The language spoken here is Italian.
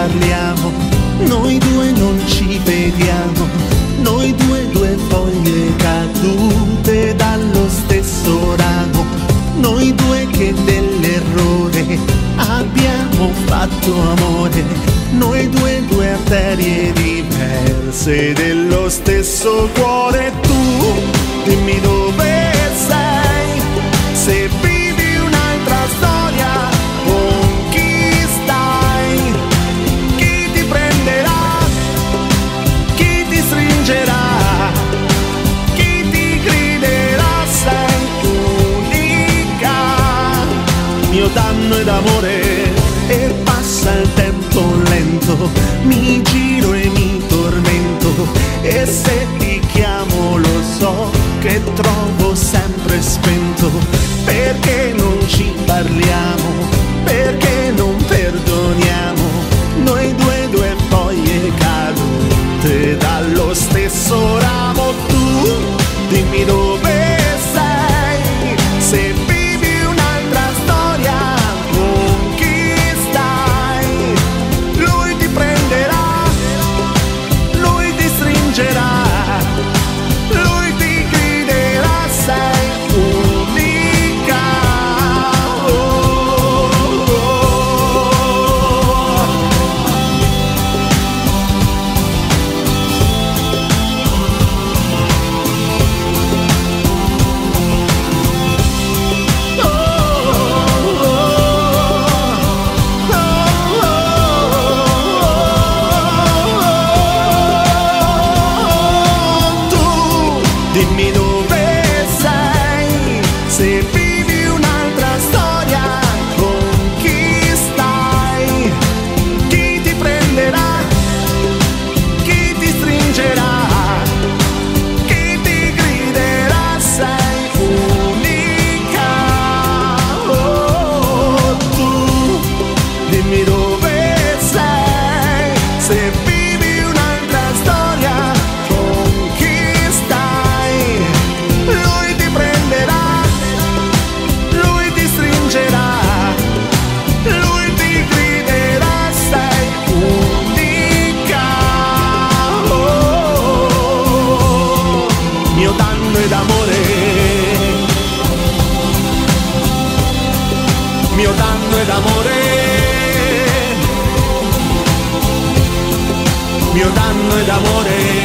parliamo, noi due non ci vediamo, noi due due foglie cadute dallo stesso ramo, noi due che dell'errore abbiamo fatto amore, noi due due arterie diverse dello stesso cuore, tu dimmi dove ti stringerà, chi ti griderà, sei unica, mio danno ed amore, e passa il tempo lento, mi giro e mi tormento, e se ti chiamo lo so che trovo danno ed amore, mio danno ed amore, mio danno ed amore.